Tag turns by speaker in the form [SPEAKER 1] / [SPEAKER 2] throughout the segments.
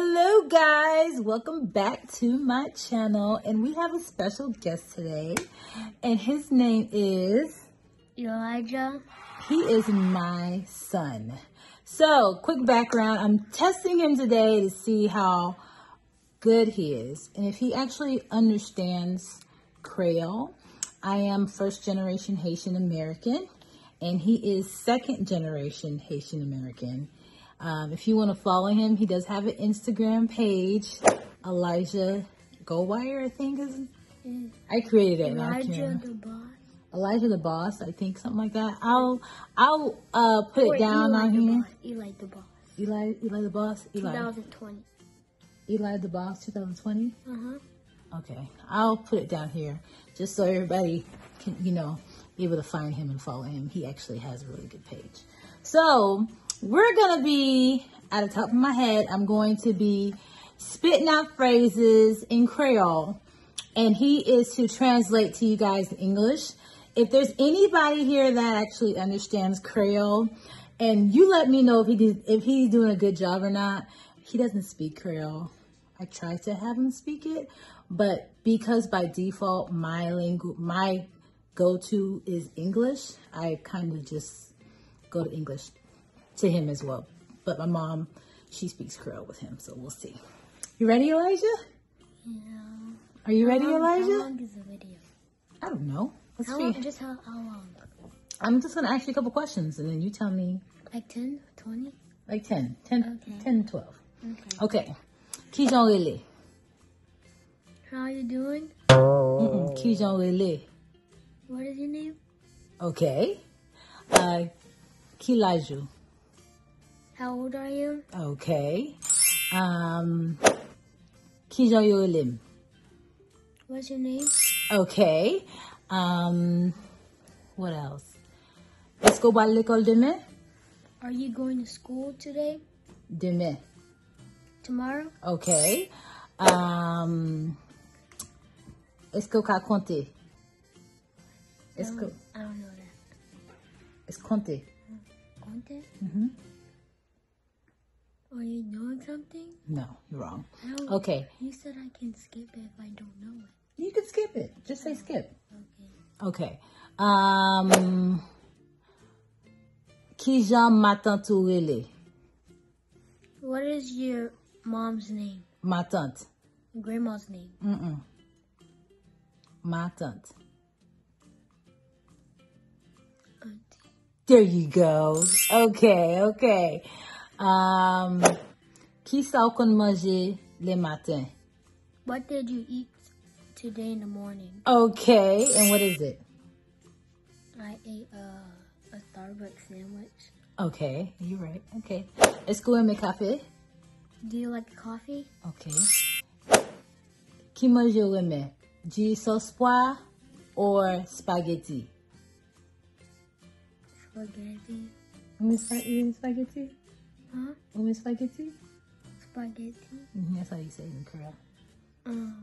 [SPEAKER 1] Hello guys, welcome back to my channel and we have a special guest today and his name is
[SPEAKER 2] Elijah.
[SPEAKER 1] he is my son. So, quick background, I'm testing him today to see how good he is and if he actually understands Creole. I am first generation Haitian American and he is second generation Haitian American. Um, if you want to follow him, he does have an Instagram page, Elijah Goldwire, I think is. I created it.
[SPEAKER 2] Elijah the boss.
[SPEAKER 1] Elijah the boss, I think something like that. I'll I'll uh put it down
[SPEAKER 2] Eli
[SPEAKER 1] on here.
[SPEAKER 2] boss. Eli the boss.
[SPEAKER 1] Eli Eli the boss. Eli
[SPEAKER 2] 2020.
[SPEAKER 1] Eli the boss, 2020.
[SPEAKER 2] Uh huh.
[SPEAKER 1] Okay, I'll put it down here just so everybody can, you know, be able to find him and follow him. He actually has a really good page. So we're gonna be at the top of my head. I'm going to be spitting out phrases in Creole, and he is to translate to you guys in English. If there's anybody here that actually understands Creole, and you let me know if he did, if he's doing a good job or not. He doesn't speak Creole. I try to have him speak it, but because by default my language, my go-to is English, I kind of just go to English to him as well. But my mom, she speaks Creole with him, so we'll see. You ready, Elijah?
[SPEAKER 2] Yeah.
[SPEAKER 1] Are you ready,
[SPEAKER 2] How long- How
[SPEAKER 1] Elijah?
[SPEAKER 2] long is the video?
[SPEAKER 1] I don't know. Let's
[SPEAKER 2] How
[SPEAKER 1] see.
[SPEAKER 2] long? Just how, how long?
[SPEAKER 1] I'm just gonna ask you a couple questions, and then you tell me
[SPEAKER 2] Like 10, 20?
[SPEAKER 1] like 10, 10,
[SPEAKER 2] Okay.
[SPEAKER 1] 10 12.
[SPEAKER 2] Okay.
[SPEAKER 1] Okay. Relais?
[SPEAKER 2] How are you doing?
[SPEAKER 1] Mm-mm. J'en relais?
[SPEAKER 2] What is your name?
[SPEAKER 1] Okay. Uh, qui la joue?
[SPEAKER 2] How old are you?
[SPEAKER 1] Okay. Um, qui j'en yo lim?
[SPEAKER 2] What's your name?
[SPEAKER 1] Okay. Um, what else? Qu'on va à l'école demain?
[SPEAKER 2] Are you going to school today?
[SPEAKER 1] Demain.
[SPEAKER 2] Tomorrow?
[SPEAKER 1] Okay. Um, est-ce qu'on va compter? Est-ce que,
[SPEAKER 2] I don't know that.
[SPEAKER 1] est-ce compter?
[SPEAKER 2] Conte?
[SPEAKER 1] Mhm.
[SPEAKER 2] Are you doing something?
[SPEAKER 1] No, you're wrong.
[SPEAKER 2] Don't-
[SPEAKER 1] Okay.
[SPEAKER 2] You said I can skip it if I don't know it.
[SPEAKER 1] You can skip it. Just say skip.
[SPEAKER 2] Okay.
[SPEAKER 1] Okay. Um, qui j'en m'attend tout relais?
[SPEAKER 2] What is your mom's name?
[SPEAKER 1] Ma tante.
[SPEAKER 2] Grandma's name?
[SPEAKER 1] Mm-mm. Ma tante.
[SPEAKER 2] Auntie.
[SPEAKER 1] There you go. Okay, okay. Um, qui ça qu'on mange le matin?
[SPEAKER 2] What did you eat today in the morning?
[SPEAKER 1] Okay, and what is it?
[SPEAKER 2] I ate a, a Starbucks sandwich.
[SPEAKER 1] Okay, you're right. Okay. Est-ce que vous aimez café?
[SPEAKER 2] Do you like coffee?
[SPEAKER 1] Okay. Qui mange vous aimez? Du sauce pois or spaghetti?
[SPEAKER 2] Spaghetti.
[SPEAKER 1] Vous aimez spa- you aimez spaghetti?
[SPEAKER 2] Huh?
[SPEAKER 1] Vous aimez spaghetti?
[SPEAKER 2] Spaghetti?
[SPEAKER 1] Mhm, That's how you say it in Korea.
[SPEAKER 2] Um,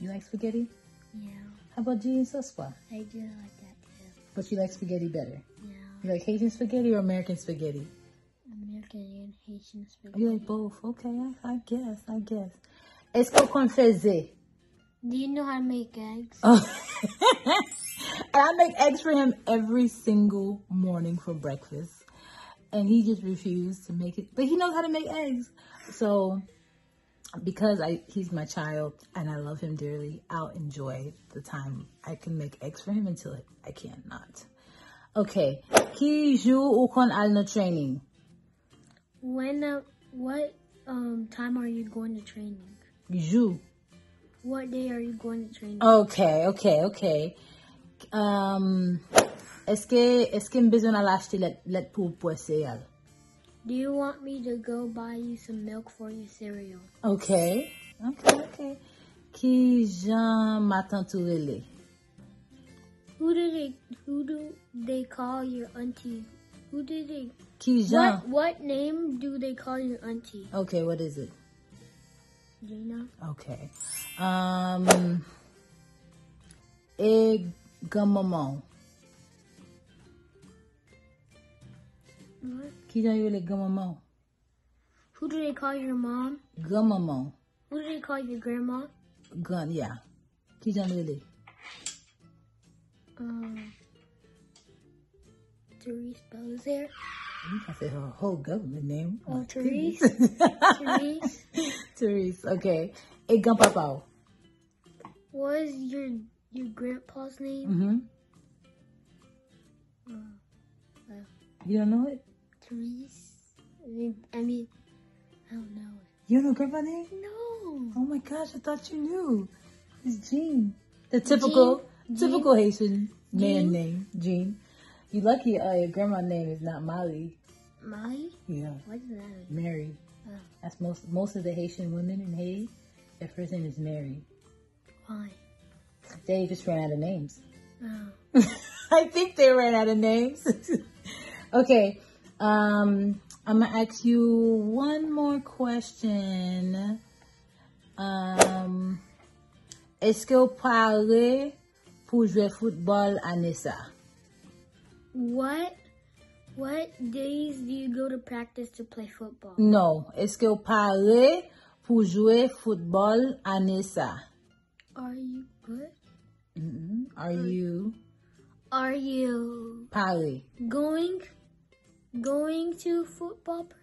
[SPEAKER 1] You like spaghetti?
[SPEAKER 2] yeah.
[SPEAKER 1] How about du sauce pois?
[SPEAKER 2] I do like that too.
[SPEAKER 1] But you like spaghetti better.
[SPEAKER 2] Yeah.
[SPEAKER 1] You like Haitian spaghetti or American spaghetti?
[SPEAKER 2] American and Haitian spaghetti.
[SPEAKER 1] You like both. Okay, I, I guess, I guess. Est-ce qu'on faisait?
[SPEAKER 2] Do you know how to make eggs?
[SPEAKER 1] Oh. and I make eggs for him every single morning for breakfast. And he just refused to make it. But he knows how to make eggs. So because I he's my child and I love him dearly, I'll enjoy the time I can make eggs for him until I cannot. Okay. Qui joue ou kon al no training?
[SPEAKER 2] When, uh, what um time are you going to training?
[SPEAKER 1] Joue.
[SPEAKER 2] What day are you going to training?
[SPEAKER 1] Okay, okay, okay. Um, Eske, eske m bezon ala achete let, let pou pou e seryal?
[SPEAKER 2] Do you want me to go buy you some milk for your cereal?
[SPEAKER 1] Ok, ok, ok. Ki jan matan tou rele?
[SPEAKER 2] Who do they, who do they call your auntie? Who do they...
[SPEAKER 1] Ki jan?
[SPEAKER 2] What, what name do they call your auntie?
[SPEAKER 1] Ok, what is it?
[SPEAKER 2] Jana.
[SPEAKER 1] Ok. Um, e gamaman?
[SPEAKER 2] What?
[SPEAKER 1] Qui Jean yo les grand-maman?
[SPEAKER 2] Who do they call your mom?
[SPEAKER 1] Gumamo.
[SPEAKER 2] Who do they call your grandma?
[SPEAKER 1] Gun, yeah. Kijan Lily.
[SPEAKER 2] Um, Therese Belizaire.
[SPEAKER 1] You can say her whole government name.
[SPEAKER 2] Oh,
[SPEAKER 1] My
[SPEAKER 2] Therese. Therese.
[SPEAKER 1] Therese, okay. A Gumpapao.
[SPEAKER 2] What is your your grandpa's name?
[SPEAKER 1] Mm-hmm.
[SPEAKER 2] Uh,
[SPEAKER 1] You don't know it?
[SPEAKER 2] Therese. I mean, I don't know.
[SPEAKER 1] You don't know grandpa name?
[SPEAKER 2] No.
[SPEAKER 1] Oh my gosh, I thought you knew. It's Jean. The typical,
[SPEAKER 2] Jean?
[SPEAKER 1] typical Haitian man
[SPEAKER 2] Jean?
[SPEAKER 1] name, Jean. You're lucky uh, your grandma's name is not Molly.
[SPEAKER 2] Molly?
[SPEAKER 1] Yeah,
[SPEAKER 2] What is that?
[SPEAKER 1] Mary.
[SPEAKER 2] Oh.
[SPEAKER 1] That's most most of the Haitian women in Haiti. Their first name is Mary.
[SPEAKER 2] Why?
[SPEAKER 1] They just ran out of names.
[SPEAKER 2] Oh.
[SPEAKER 1] I think they ran out of names. okay. Um, I'm going to ask you one more question. Um, Eske ou pare pou jwe football ane sa?
[SPEAKER 2] What? What days do you go to practice to play football?
[SPEAKER 1] No. Eske ou pare pou jwe football ane sa?
[SPEAKER 2] Are you good?
[SPEAKER 1] Mm -hmm. Are, Are you?
[SPEAKER 2] Are you?
[SPEAKER 1] Pare.
[SPEAKER 2] Going? Going to football pr-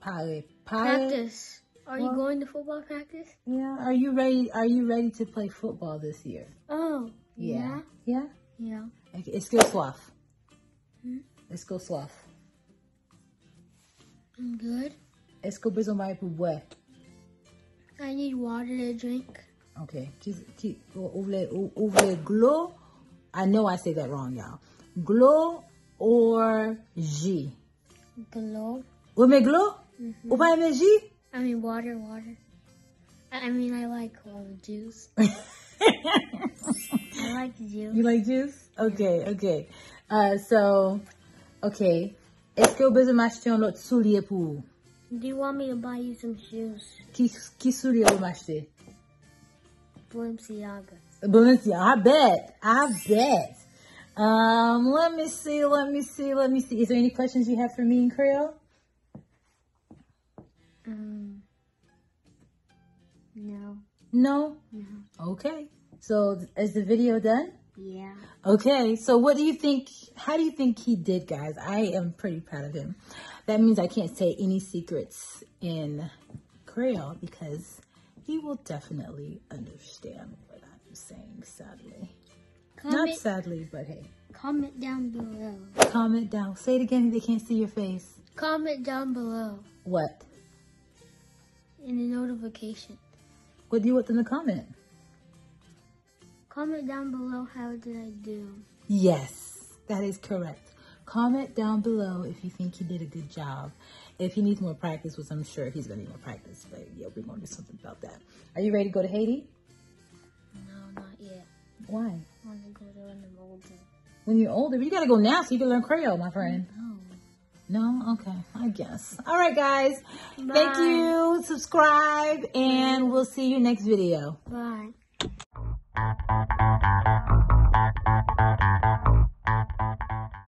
[SPEAKER 1] Parler. Parler.
[SPEAKER 2] practice? Are you going to football practice?
[SPEAKER 1] Yeah. Are you ready? Are you ready to play football this year?
[SPEAKER 2] Oh,
[SPEAKER 1] Yeah. Yeah.
[SPEAKER 2] yeah.
[SPEAKER 1] Ok, Est-ce que soif?
[SPEAKER 2] Hmm?
[SPEAKER 1] Est-ce que soif?
[SPEAKER 2] I'm good.
[SPEAKER 1] Est-ce que besoin d'aller pour boire?
[SPEAKER 2] I need water to drink.
[SPEAKER 1] Okay. Ouvre, ouvre glow. I know I say that wrong, y'all. Glow or G?
[SPEAKER 2] Glow.
[SPEAKER 1] Ou mais glow? Pas aimer G?
[SPEAKER 2] I mean water, water. I mean I like um, juice. I like juice.
[SPEAKER 1] You like juice? Okay, okay. Uh, so, okay. Est-ce que besoin m'acheter un autre soulier pour vous?
[SPEAKER 2] Do you want me to buy you some shoes?
[SPEAKER 1] Qui, qui soulier vous m'acheter?
[SPEAKER 2] Balenciagas.
[SPEAKER 1] Balenciaga. I bet. I bet. Um, let me see. Let me see. Let me see. Is there any questions you have for me in Creole?
[SPEAKER 2] Um. No.
[SPEAKER 1] No.
[SPEAKER 2] No.
[SPEAKER 1] Okay. So is the video done?
[SPEAKER 2] Yeah.
[SPEAKER 1] Okay. So what do you think? How do you think he did, guys? I am pretty proud of him. That means I can't say any secrets in Creole because he will definitely understand what I'm saying. Sadly, not sadly, but hey.
[SPEAKER 2] comment down below.
[SPEAKER 1] Comment down. Say it again. They can't see your face.
[SPEAKER 2] Comment down below
[SPEAKER 1] What?
[SPEAKER 2] in the notification.
[SPEAKER 1] What do you want them to comment?
[SPEAKER 2] Comment down below how did I do.
[SPEAKER 1] Yes, that is correct. Comment down below if you think he did a good job. If he needs more practice, which I'm sure he's going to need more practice, but yeah, we're going to do something about that. Are you ready to go to Haiti?
[SPEAKER 2] No, not yet.
[SPEAKER 1] Why?
[SPEAKER 2] I want to go there when I'm older.
[SPEAKER 1] When you're older, but you got to go now so you can learn Creole, my friend.
[SPEAKER 2] No.
[SPEAKER 1] No? Okay, I guess. All right, guys. Thank you. Subscribe, and we'll see you next video.
[SPEAKER 2] Bye.